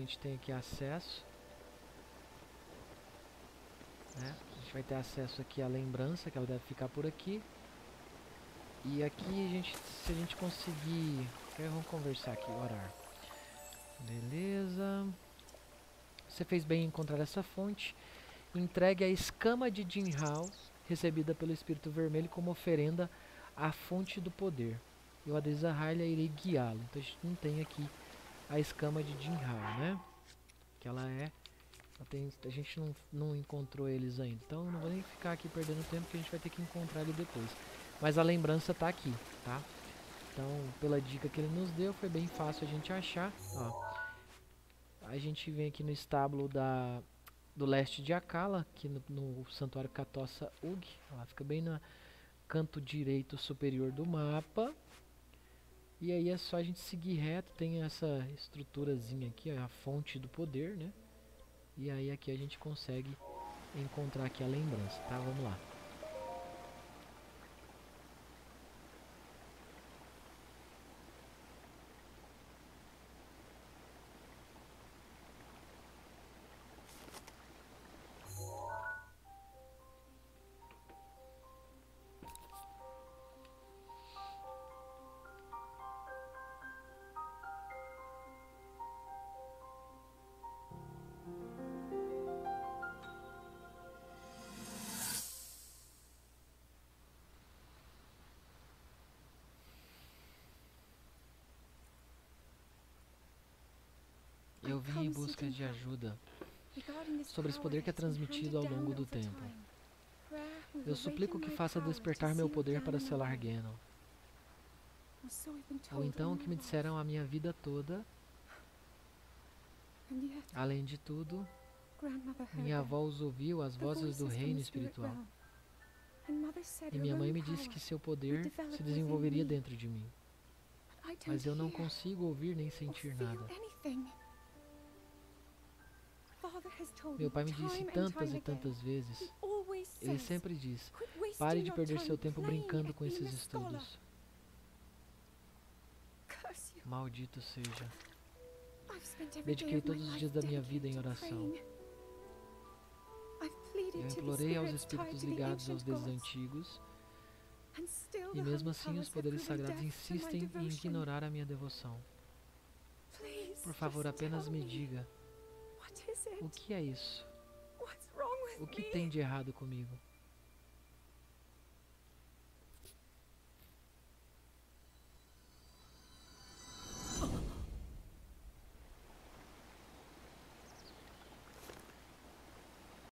gente tem aqui acesso. Né? A gente vai ter acesso aqui à lembrança, que ela deve ficar por aqui. E aqui a gente, se a gente conseguir... Vamos conversar aqui, orar. Beleza. Você fez bem em encontrar essa fonte. Entregue a escama de Jinhao, recebida pelo Espírito Vermelho, como oferenda à fonte do poder. Eu, a Desarralha, irei guiá-lo. Então a gente não tem aqui a escama de Jinhao, né? Que ela é... A gente não, não encontrou eles ainda. Então não vou nem ficar aqui perdendo tempo, que a gente vai ter que encontrar ele depois. Mas a lembrança está aqui, tá? Então, pela dica que ele nos deu, foi bem fácil a gente achar. Ó. A gente vem aqui no estábulo da, do leste de Akala, aqui no, no santuário Katossa Ug. Ela fica bem no canto direito superior do mapa. E aí é só a gente seguir reto, tem essa estruturazinha aqui, ó, a fonte do poder, né? E aí aqui a gente consegue encontrar aqui a lembrança, tá? Vamos lá. Eu vim em busca de ajuda sobre esse poder que é transmitido ao longo do tempo. Eu suplico que faça despertar meu poder para selar Ganon. Ou então o que me disseram a minha vida toda. Além de tudo, minha avó os ouviu as vozes do reino espiritual. E minha mãe me disse que seu poder se desenvolveria dentro de mim. Mas eu não consigo ouvir nem sentir nada. Meu pai me disse tantas e tantas vezes. Ele sempre diz: pare de perder seu tempo brincando com esses estudos. Maldito seja. Dediquei todos os dias da minha vida em oração. Eu implorei aos espíritos ligados aos deuses antigos. E mesmo assim, os poderes sagrados insistem em ignorar a minha devoção. Por favor, apenas me diga. O que é isso? O que tem de errado comigo?